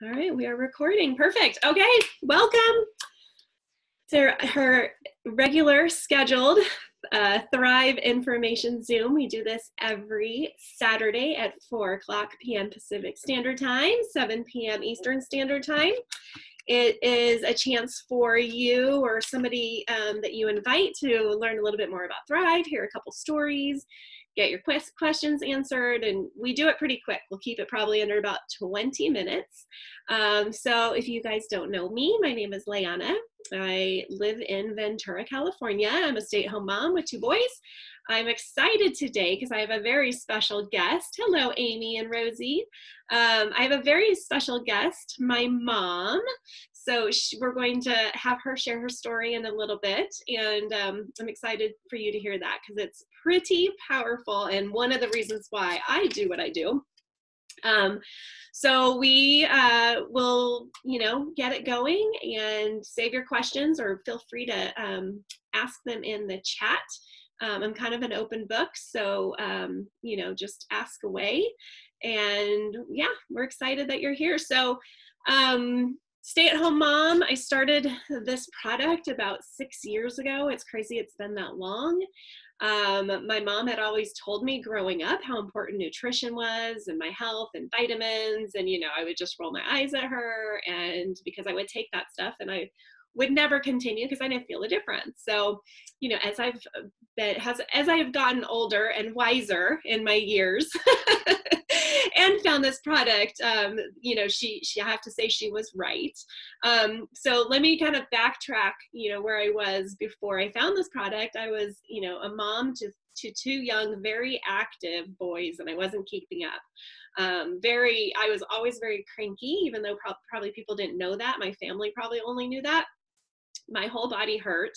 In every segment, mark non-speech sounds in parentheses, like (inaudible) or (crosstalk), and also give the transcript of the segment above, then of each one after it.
All right, we are recording. Perfect. Okay, welcome to her regular scheduled uh, Thrive Information Zoom. We do this every Saturday at 4 o'clock p.m. Pacific Standard Time, 7 p.m. Eastern Standard Time. It is a chance for you or somebody um, that you invite to learn a little bit more about Thrive, hear a couple stories, get your questions answered and we do it pretty quick. We'll keep it probably under about 20 minutes. Um, so if you guys don't know me my name is Leahna I live in Ventura California. I'm a stay-at-home mom with two boys I'm excited today because I have a very special guest hello Amy and Rosie um, I have a very special guest my mom so she, we're going to have her share her story in a little bit, and um, I'm excited for you to hear that because it's pretty powerful and one of the reasons why I do what I do. Um, so we uh, will, you know, get it going and save your questions or feel free to um, ask them in the chat. Um, I'm kind of an open book, so, um, you know, just ask away. And yeah, we're excited that you're here. So, um, stay at home mom. I started this product about six years ago. It's crazy it's been that long. Um, my mom had always told me growing up how important nutrition was and my health and vitamins. And, you know, I would just roll my eyes at her. And because I would take that stuff and I would never continue because I didn't feel a difference. So, you know, as I've been, has, as I have gotten older and wiser in my years, (laughs) and found this product, um, you know, she, she, I have to say she was right. Um, so let me kind of backtrack, you know, where I was before I found this product. I was, you know, a mom to, to two young, very active boys, and I wasn't keeping up. Um, very, I was always very cranky, even though pro- probably people didn't know that. My family probably only knew that my whole body hurt.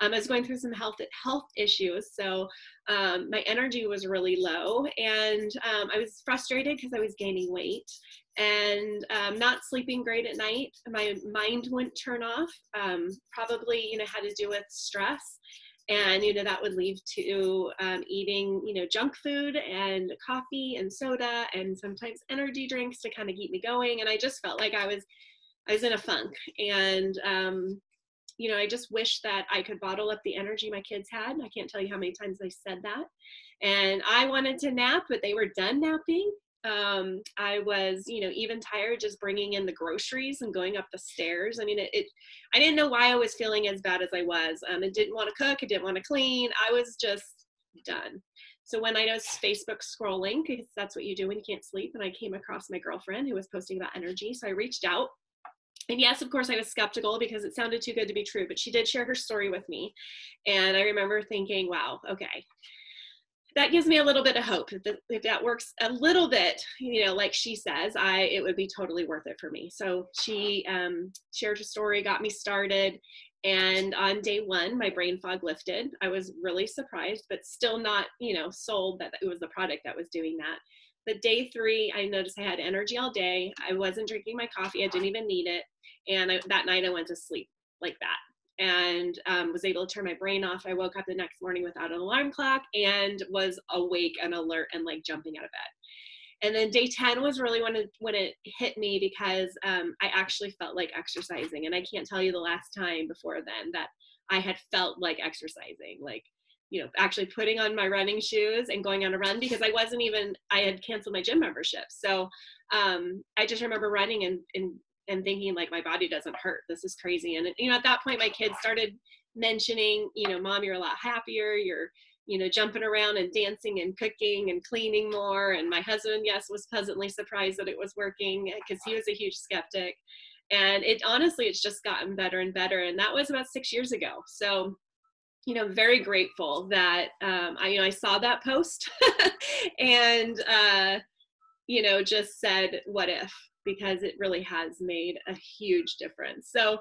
Um, I was going through some health health issues, so um, my energy was really low, and um, I was frustrated because I was gaining weight and um, not sleeping great at night. My mind wouldn't turn off. Um, probably, you know, had to do with stress. And you know that would lead to um, eating, you know, junk food and coffee and soda and sometimes energy drinks to kind of keep me going. And I just felt like I was, I was in a funk. And um, you know, I just wish that I could bottle up the energy my kids had. I can't tell you how many times they said that. And I wanted to nap, but they were done napping. Um, I was, you know, even tired just bringing in the groceries and going up the stairs. I mean, it, it I didn't know why I was feeling as bad as I was. Um, I didn't want to cook. I didn't want to clean. I was just done. So when I was Facebook scrolling, because that's what you do when you can't sleep, and I came across my girlfriend who was posting about energy. So I reached out and yes, of course, I was skeptical because it sounded too good to be true, but she did share her story with me. And I remember thinking, wow, okay, that gives me a little bit of hope that if that works a little bit, you know, like she says, I it would be totally worth it for me. So she um, shared her story, got me started, and on day one, my brain fog lifted. I was really surprised, but still not, you know, sold that it was the product that was doing that. But day three, I noticed I had energy all day. I wasn't drinking my coffee. I didn't even need it. And I, that night I went to sleep like that and um, was able to turn my brain off. I woke up the next morning without an alarm clock and was awake and alert and like jumping out of bed. And then day 10 was really when it, when it hit me because um, I actually felt like exercising. And I can't tell you the last time before then that I had felt like exercising, like, you know, actually putting on my running shoes and going on a run because I wasn't even, I had canceled my gym membership. So um, I just remember running and, and and thinking like my body doesn't hurt. This is crazy. And you know at that point my kids started mentioning you know mom you're a lot happier. You're you know jumping around and dancing and cooking and cleaning more. And my husband yes was pleasantly surprised that it was working because he was a huge skeptic. And it honestly it's just gotten better and better. And that was about six years ago. So you know very grateful that um, I you know I saw that post (laughs) and uh, you know just said what if because it really has made a huge difference. So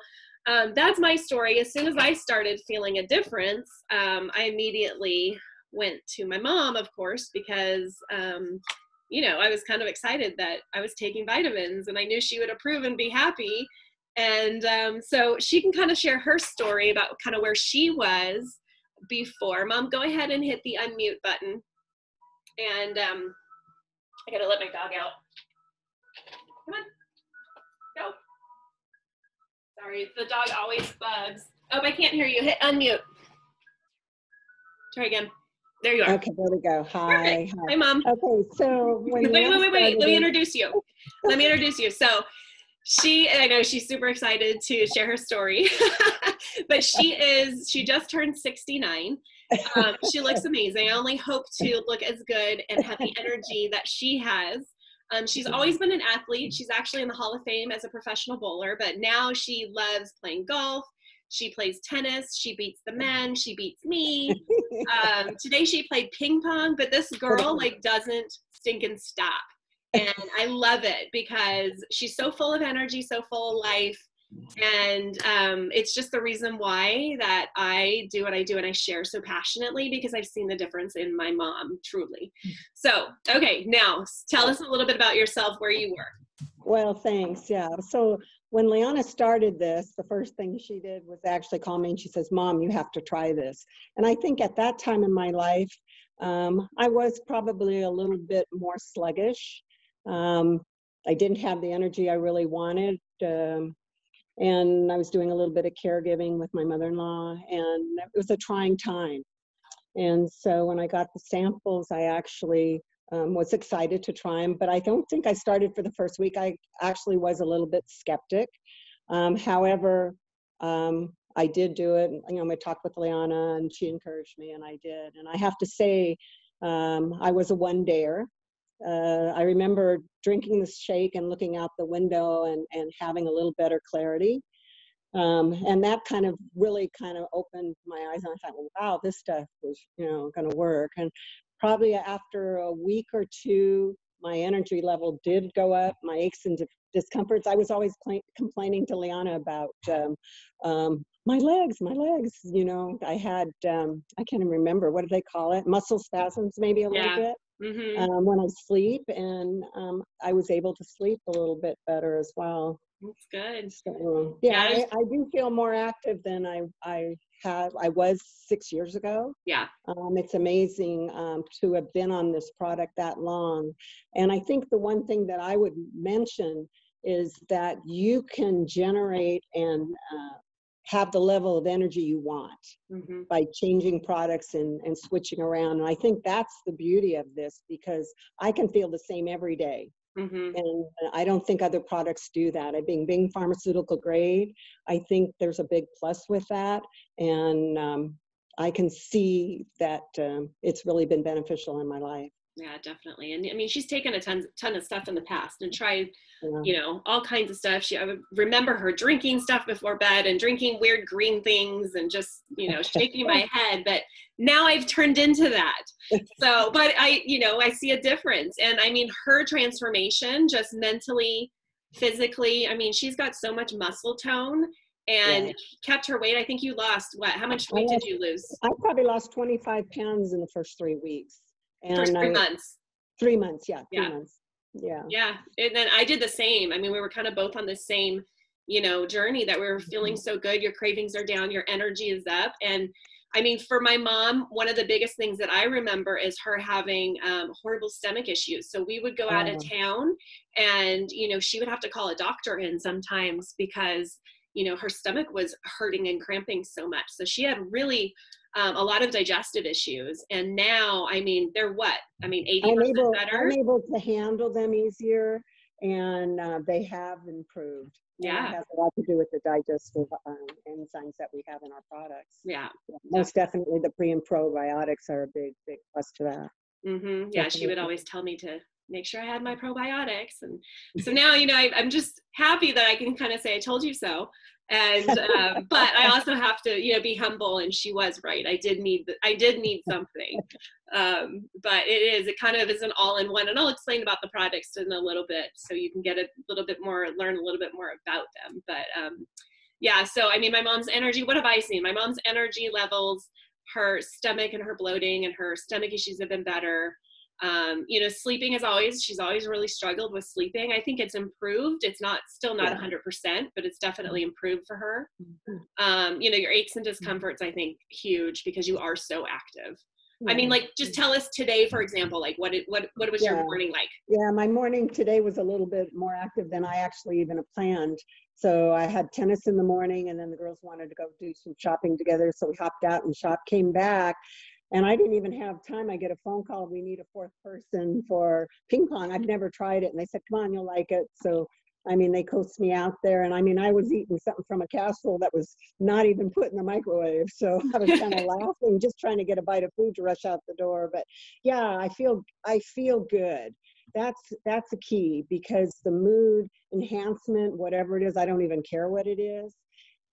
um, that's my story. As soon as I started feeling a difference, um, I immediately went to my mom, of course, because um, you know I was kind of excited that I was taking vitamins, and I knew she would approve and be happy. And um, so she can kind of share her story about kind of where she was before. Mom, go ahead and hit the unmute button. And um, I gotta let my dog out. Come on. Go. Sorry, the dog always bugs. Oh, I can't hear you. Hit unmute. Try again. There you are. Okay, there we go. Hi. Perfect. Hi, mom. Okay, so wait, wait, wait, wait, wait. Let me introduce you. Let me introduce you. So, she, I know she's super excited to share her story, (laughs) but she is. She just turned 69. Um, she looks (laughs) amazing. I only hope to look as good and have the energy that she has. Um, she's always been an athlete. She's actually in the Hall of Fame as a professional bowler, but now she loves playing golf. She plays tennis. She beats the men. She beats me. Um, (laughs) today she played ping pong, but this girl like doesn't stink and stop. And I love it because she's so full of energy, so full of life. And um, it's just the reason why that I do what I do and I share so passionately because I've seen the difference in my mom, truly. So, okay, now tell us a little bit about yourself, where you were. Well, thanks. Yeah. So when Leahna started this, the first thing she did was actually call me and she says, Mom, you have to try this. And I think at that time in my life, um, I was probably a little bit more sluggish. Um, I didn't have the energy I really wanted. Um, and I was doing a little bit of caregiving with my mother in law, and it was a trying time. And so when I got the samples, I actually um, was excited to try them, but I don't think I started for the first week. I actually was a little bit skeptic. Um, however, um, I did do it. You know, I talked with Leahna and she encouraged me and I did. And I have to say, um, I was a one dayer. Uh, I remember drinking the shake and looking out the window and, and having a little better clarity. Um, and that kind of really kind of opened my eyes and I thought, well, wow, this stuff was, you know, going to work. And probably after a week or two, my energy level did go up. My aches and discomforts. I was always complaining to Leahna about um, um, my legs, my legs. You know, I had um, I can't even remember what do they call it, muscle spasms, maybe a little bit. Mm-hmm. Um, when I sleep, and um, I was able to sleep a little bit better as well. That's good. So, yeah, yeah I, I, do feel more active than I I have I was six years ago. Yeah. Um, it's amazing um, to have been on this product that long. And I think the one thing that I would mention is that you can generate and uh, have the level of energy you want mm-hmm. by changing products and, and switching around. And I think that's the beauty of this because I can feel the same every day. Mm-hmm. And I don't think other products do that. I think being pharmaceutical grade, I think there's a big plus with that. And um, I can see that um, it's really been beneficial in my life. Yeah, definitely. And I mean, she's taken a ton, ton of stuff in the past and tried, yeah. you know, all kinds of stuff. She, I would remember her drinking stuff before bed and drinking weird green things and just, you know, shaking my (laughs) head. But now I've turned into that. So, (laughs) but I, you know, I see a difference. And I mean, her transformation just mentally, physically, I mean, she's got so much muscle tone and yeah. kept her weight. I think you lost what? How much weight did you lose? I probably lost 25 pounds in the first three weeks. And First three I, months. Three months, yeah. Three yeah. months. Yeah. Yeah. And then I did the same. I mean, we were kind of both on the same, you know, journey that we were feeling mm-hmm. so good. Your cravings are down, your energy is up. And I mean, for my mom, one of the biggest things that I remember is her having um, horrible stomach issues. So we would go out of oh. town and, you know, she would have to call a doctor in sometimes because, you know, her stomach was hurting and cramping so much. So she had really um, a lot of digestive issues. And now, I mean, they're what? I mean, 80% I'm able, better. I'm able to handle them easier and uh, they have improved. Yeah. it has a lot to do with the digestive um, enzymes that we have in our products. Yeah. yeah most definitely. definitely the pre and probiotics are a big, big plus to that. Mm-hmm. Yeah, she would always tell me to make sure I had my probiotics. And so now, you know, I, am just happy that I can kind of say, I told you so and um, but i also have to you know be humble and she was right. I did need i did need something. Um, but it is it kind of is an all-in-one and i'll explain about the products in a little bit so you can get a little bit more learn a little bit more about them. But um, yeah so i mean my mom's energy what have i seen? My mom's energy levels her stomach and her bloating and her stomach issues have been better um, you know sleeping is always she's always really struggled with sleeping i think it's improved it's not still not yeah. 100% but it's definitely improved for her mm-hmm. um, you know your aches and discomforts i think huge because you are so active I mean, like, just tell us today, for example, like, what it, what what was your morning like? Yeah, my morning today was a little bit more active than I actually even planned. So I had tennis in the morning and then the girls wanted to go do some shopping together. So we hopped out and shop, came back. And I didn't even have time. I get a phone call. We need a fourth person for ping pong. I've never tried it. And they said, come on, you'll like it. So, I mean, they coaxed me out there. And I mean, I was eating something from a casserole that was not even put in the microwave. So (laughs) I was kind of laughing, just trying to get a bite of food to rush out the door. But yeah, I feel, I feel good that's that's a key because the mood enhancement whatever it is i don't even care what it is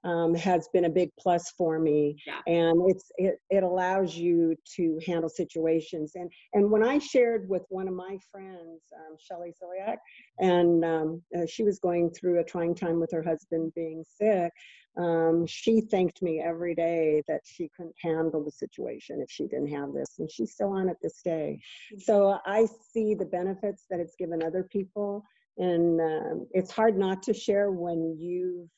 um, has been a big plus for me. Yeah. and it's it, it allows you to handle situations. And and when i shared with one of my friends um, shelly ziliak and um, uh, she was going through a trying time with her husband being sick um, she thanked me every day that she couldn't handle the situation if she didn't have this and she's still on it this day. So I see the benefits that it's given other people, and um, it's hard not to share when you've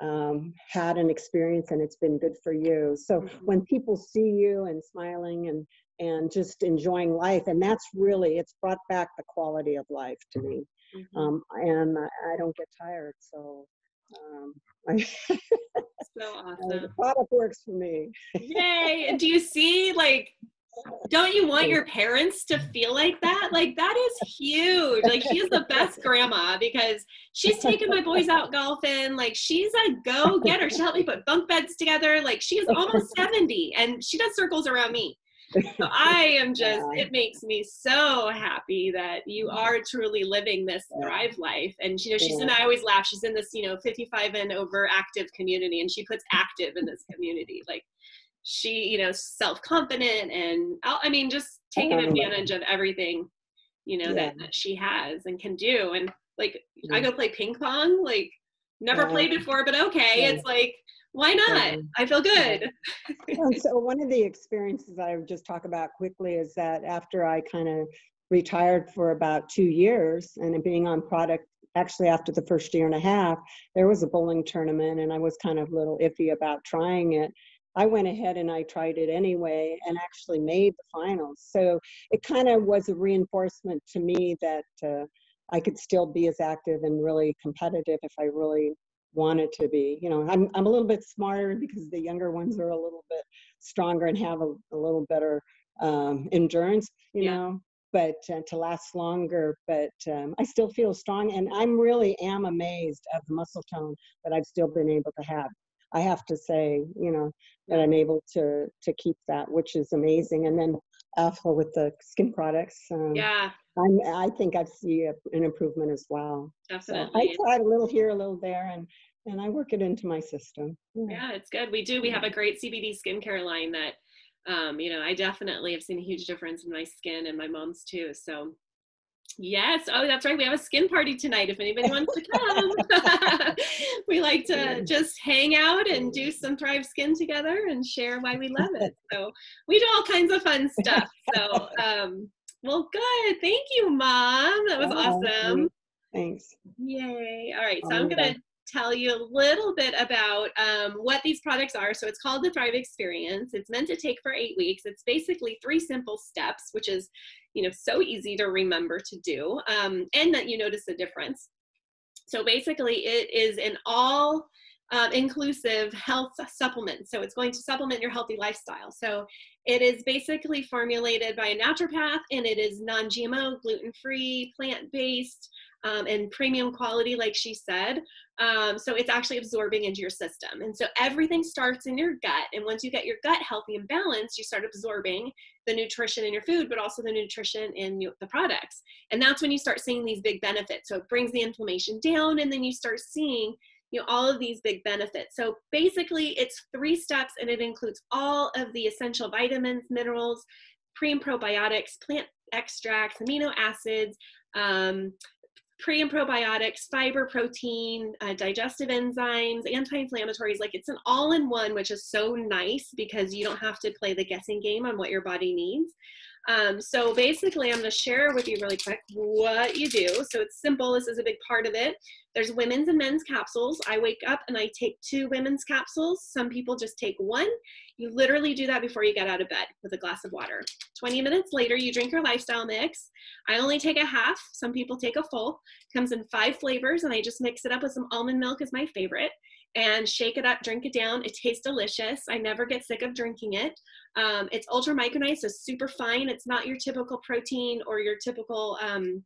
um, had an experience and it's been good for you. So Mhm. when people see you and smiling and and just enjoying life, and that's really it's brought back the quality of life to me. Mhm. Um, and I, I don't get tired, so. Um, (laughs) I, so the awesome. product works for me. Yay. Do you see, like, don't you want your parents to feel like that? Like, that is huge. Like, she is the best (laughs) grandma because she's taking my boys out golfing. Like, she's a go getter. She helped me put bunk beds together. Like, she is almost (laughs) 70 and she does circles around me. So I am (laughs) just, it makes me so happy that you mm-hmm. are truly living this Thrive life. And, you know, she's, and I always laugh, she's in this, you know, 55 and over active community and she puts active in this community. Like, she, you know, self confident and I I mean, just taking advantage of everything, you know, that, Yeah. that she has and can do. And like, I go play ping pong, like, never Yeah. played before, but okay. Yeah. It's like, why not? Yeah. I feel good. Oh, and (laughs) so one of the experiences I would just talk about quickly is that after I kind of retired for about two years and being on product, actually after the first year and a half, there was a bowling tournament and I was kind of a little iffy about trying it. I went ahead and I tried it anyway and actually made the finals. So it kind of was a reinforcement to me that uh, I could still be as active and really competitive if I really wanted to be. You know, I'm I'm a little bit smarter because the younger ones are a little bit stronger and have a, a little better um, endurance. You Yeah. know, but uh, to last longer. But um, I still feel strong, and I'm really am amazed at the muscle tone that I've still been able to have. I have to say, you know, that I'm able to to keep that, which is amazing. And then also with the skin products, um, Yeah, I'm I think I see a, an improvement as well. So I definitely. tried a little here, a little there, and and I work it into my system. Yeah. Yeah, it's good. We do. We have a great CBD skincare line that, um, you know, I definitely have seen a huge difference in my skin and my mom's too. So, yes. Oh, that's right. We have a skin party tonight. If anybody wants to come, (laughs) we like to just hang out and do some Thrive Skin together and share why we love it. (laughs) So we do all kinds of fun stuff. So, um, well, good. Thank you, Mom. That was Oh, awesome. Thanks. Yay. All right. So I'm going to tell you a little bit about um, what these products are. So it's called the Thrive Experience. It's meant to take for eight weeks. It's basically three simple steps, which is, you know, so easy to remember to do um, and that you notice a difference. So basically, it is an all um, inclusive health supplement. So it's going to supplement your healthy lifestyle. So it is basically formulated by a naturopath and it is non GMO, gluten free, plant based, um, and premium quality, like she said. Um, so it's actually absorbing into your system. And so everything starts in your gut. And once you get your gut healthy and balanced, you start absorbing the nutrition in your food, but also the nutrition in the products. And that's when you start seeing these big benefits. So it brings the inflammation down, and then you start seeing you know all of these big benefits so basically it's three steps and it includes all of the essential vitamins minerals pre and probiotics plant extracts amino acids um, pre and probiotics fiber protein uh, digestive enzymes anti-inflammatories like it's an all-in-one which is so nice because you don't have to play the guessing game on what your body needs um, so basically i'm going to share with you really quick what you do so it's simple this is a big part of it There's women's and men's capsules. I wake up and I take two women's capsules. Some people just take one. You literally do that before you get out of bed with a glass of water. 20 minutes later, you drink your lifestyle mix. I only take a half. Some people take a full. comes in five flavors, and I just mix it up with some almond milk is my favorite and shake it up, drink it down. It tastes delicious. I never get sick of drinking it. Um, it's ultra micronized, so super fine. It's not your typical protein or your typical, um,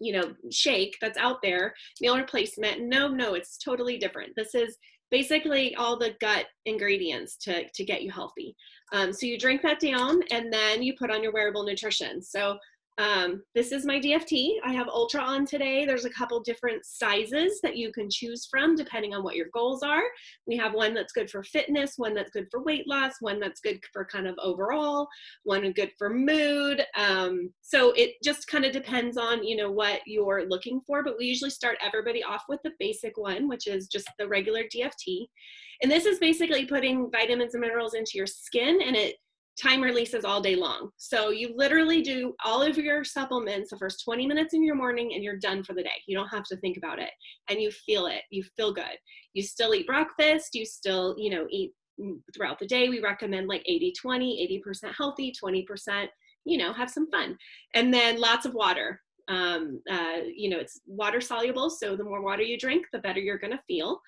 you know, shake that's out there, meal replacement. No, no, it's totally different. This is basically all the gut ingredients to, to get you healthy. Um, so you drink that down and then you put on your wearable nutrition. So um, this is my DFT. I have Ultra on today. There's a couple different sizes that you can choose from depending on what your goals are. We have one that's good for fitness, one that's good for weight loss, one that's good for kind of overall, one good for mood. Um, so it just kind of depends on, you know, what you're looking for, but we usually start everybody off with the basic one, which is just the regular DFT. And this is basically putting vitamins and minerals into your skin and it time releases all day long. So you literally do all of your supplements the first 20 minutes in your morning and you're done for the day. You don't have to think about it and you feel it. You feel good. You still eat breakfast, you still, you know, eat throughout the day. We recommend like 80 20, 80% healthy, 20%, you know, have some fun. And then lots of water. Um, uh, you know, it's water soluble. So the more water you drink, the better you're going to feel.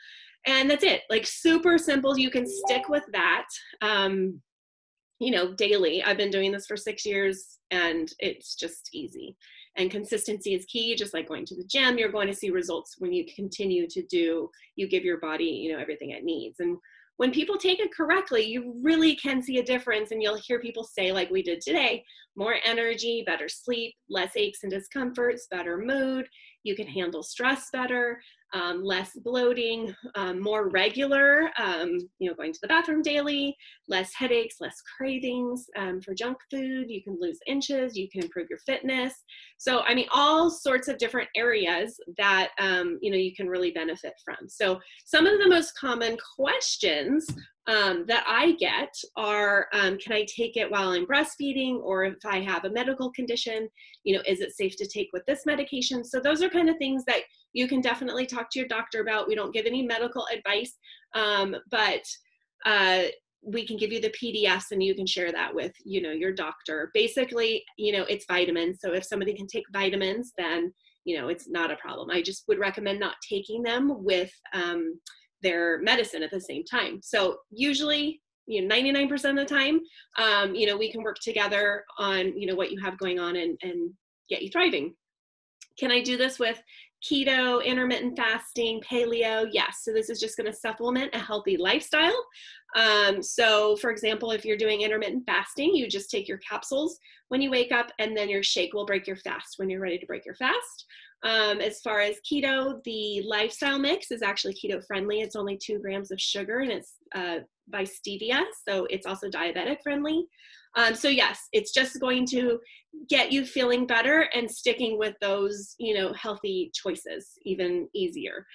And that's it. Like super simple. You can stick with that. Um, you know, daily. I've been doing this for six years and it's just easy. And consistency is key, just like going to the gym. You're going to see results when you continue to do, you give your body, you know, everything it needs. And when people take it correctly, you really can see a difference. And you'll hear people say, like we did today, more energy, better sleep, less aches and discomforts, better mood. You can handle stress better um, less bloating, um, more regular, um, you know, going to the bathroom daily, less headaches, less cravings um, for junk food. You can lose inches, you can improve your fitness. So, I mean, all sorts of different areas that, um, you know, you can really benefit from. So, some of the most common questions um, that I get are um, can I take it while I'm breastfeeding or if I have a medical condition, you know, is it safe to take with this medication? So those are kind of things that you can definitely talk to your doctor about. We don't give any medical advice, um, but uh, we can give you the PDFs and you can share that with, you know, your doctor. Basically, you know, it's vitamins. So if somebody can take vitamins, then, you know, it's not a problem. I just would recommend not taking them with, um, their medicine at the same time. So usually, you know, 99% of the time, um, you know, we can work together on, you know, what you have going on and, and get you thriving. Can I do this with keto, intermittent fasting, paleo? Yes. So this is just going to supplement a healthy lifestyle. Um, so, for example, if you're doing intermittent fasting, you just take your capsules when you wake up, and then your shake will break your fast when you're ready to break your fast. Um, as far as keto, the lifestyle mix is actually keto friendly. It's only two grams of sugar and it's uh, by stevia, so it's also diabetic friendly. Um, so yes, it's just going to get you feeling better and sticking with those, you know, healthy choices even easier.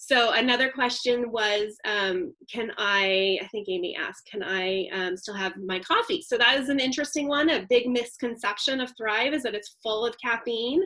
So another question was, um, can I, I think Amy asked, can I um, still have my coffee? So that is an interesting one. A big misconception of Thrive is that it's full of caffeine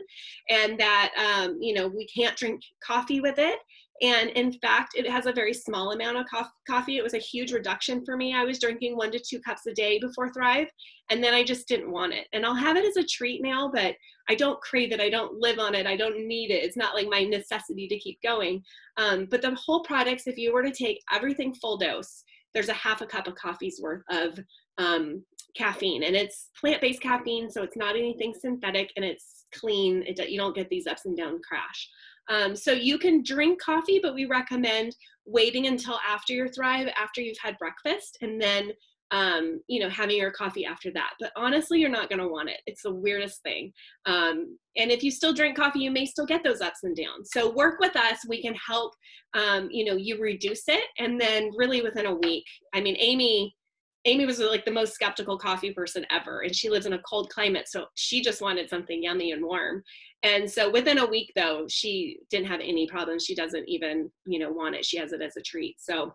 and that, um, you know, we can't drink coffee with it. And in fact, it has a very small amount of coffee. It was a huge reduction for me. I was drinking one to two cups a day before Thrive, and then I just didn't want it. And I'll have it as a treat now, but I don't crave it. I don't live on it. I don't need it. It's not like my necessity to keep going. Um, but the whole products, if you were to take everything full dose, there's a half a cup of coffee's worth of um, caffeine, and it's plant-based caffeine, so it's not anything synthetic, and it's clean. It, you don't get these ups and down crash. Um, so you can drink coffee, but we recommend waiting until after your Thrive, after you've had breakfast, and then um, you know, having your coffee after that. But honestly, you're not going to want it. It's the weirdest thing. Um, and if you still drink coffee, you may still get those ups and downs. So work with us. We can help, um, you know, you reduce it. And then really within a week, I mean, Amy, Amy was like the most skeptical coffee person ever, and she lives in a cold climate, so she just wanted something yummy and warm. And so within a week, though, she didn't have any problems. She doesn't even, you know, want it. She has it as a treat. So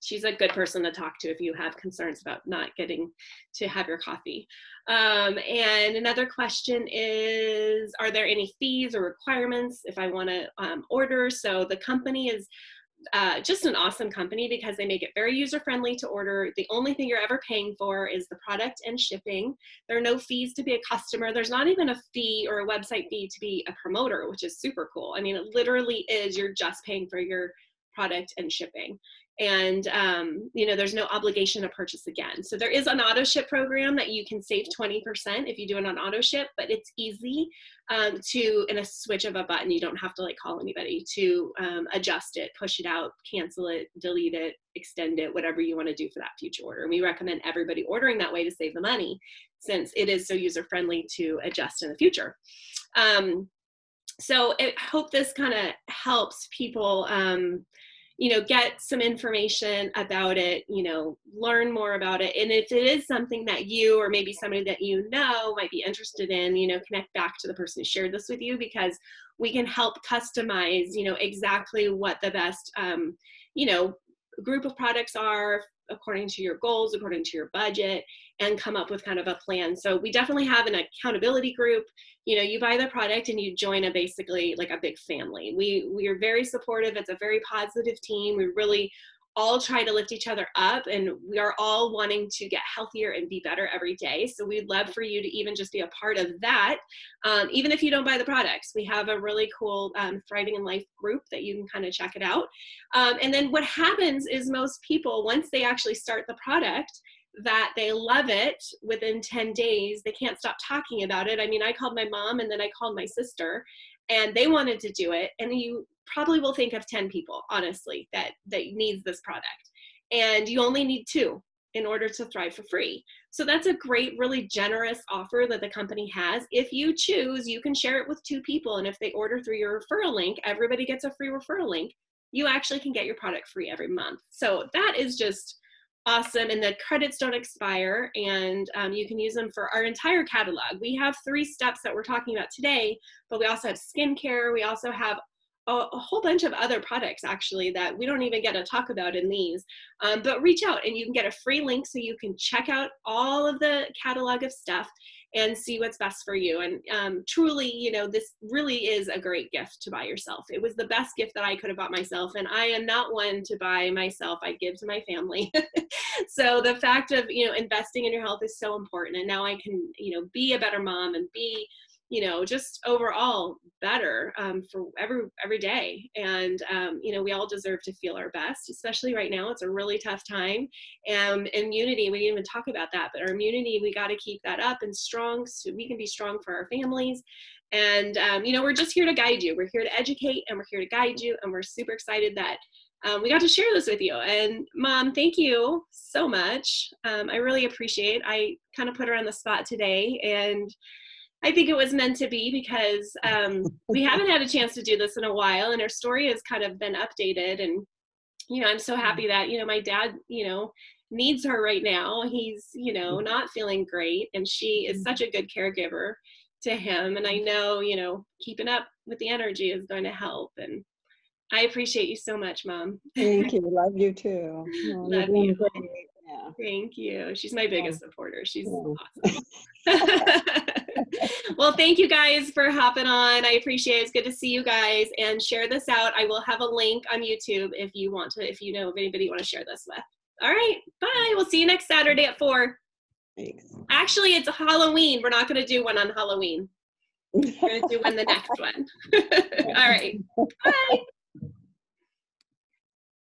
she's a good person to talk to if you have concerns about not getting to have your coffee. Um, and another question is Are there any fees or requirements if I want to um, order? So the company is uh, just an awesome company because they make it very user friendly to order. The only thing you're ever paying for is the product and shipping. There are no fees to be a customer. There's not even a fee or a website fee to be a promoter, which is super cool. I mean, it literally is you're just paying for your product and shipping and um, you know there's no obligation to purchase again. So there is an auto ship program that you can save 20% if you do it on auto ship but it's easy um, to in a switch of a button you don't have to like call anybody to um, adjust it push it out cancel it delete it extend it whatever you want to do for that future order. We recommend everybody ordering that way to save the money since it is so user friendly to adjust in the future. Um, so i hope this kind of helps people um, you know get some information about it you know learn more about it. And if it is something that you or maybe somebody that you know might be interested in you know connect back to the person who shared this with you because we can help customize you know exactly what the best um, you know group of products are according to your goals, according to your budget, and come up with kind of a plan. So we definitely have an accountability group. You know, you buy the product and you join a basically like a big family. We we are very supportive. It's a very positive team. We really all try to lift each other up and we are all wanting to get healthier and be better every day. So we'd love for you to even just be a part of that um, even if you don't buy the products. We have a really cool um, thriving in life group that you can kind of check it out. Um, and then what happens is most people once they actually start the product that they love it within 10 days they can't stop talking about it. I mean i called my mom and then i called my sister and they wanted to do it and you probably will think of 10 people honestly that that needs this product. And you only need two in order to thrive for free. So that's a great really generous offer that the company has. If you choose you can share it with two people and if they order through your referral link everybody gets a free referral link you actually can get your product free every month. So that is just awesome and the credits don't expire and um, you can use them for our entire catalog. We have three steps that we're talking about today but we also have skincare we also have a, a whole bunch of other products actually that we don't even get to talk about in these um, but reach out and you can get a free link so you can check out all of the catalog of stuff and see what's best for you. And um, truly, you know, this really is a great gift to buy yourself. It was the best gift that I could have bought myself. And I am not one to buy myself, I give to my family. (laughs) so the fact of, you know, investing in your health is so important. And now I can, you know, be a better mom and be you know just overall better um, for every every day and um, you know we all deserve to feel our best especially right now it's a really tough time and immunity we didn't even talk about that but our immunity we got to keep that up and strong so we can be strong for our families and um, you know we're just here to guide you we're here to educate and we're here to guide you and we're super excited that um, we got to share this with you. And mom, thank you so much. Um, I really appreciate. I kind of put her on the spot today, and I think it was meant to be because um, (laughs) we haven't had a chance to do this in a while, and our story has kind of been updated. And you know, I'm so happy that you know my dad, you know, needs her right now. He's you know mm-hmm. not feeling great, and she is mm-hmm. such a good caregiver to him. And I know you know keeping up with the energy is going to help. And I appreciate you so much, Mom. Thank you. Love you too. (laughs) Oh, Love you. Yeah. Thank you. She's my biggest yeah. supporter. She's yeah. awesome. (laughs) well, thank you guys for hopping on. I appreciate it. It's good to see you guys and share this out. I will have a link on YouTube if you want to, if you know of anybody you want to share this with. All right. Bye. We'll see you next Saturday at four. Thanks. Actually, it's Halloween. We're not going to do one on Halloween. We're going to do one the next one. (laughs) All right. Bye.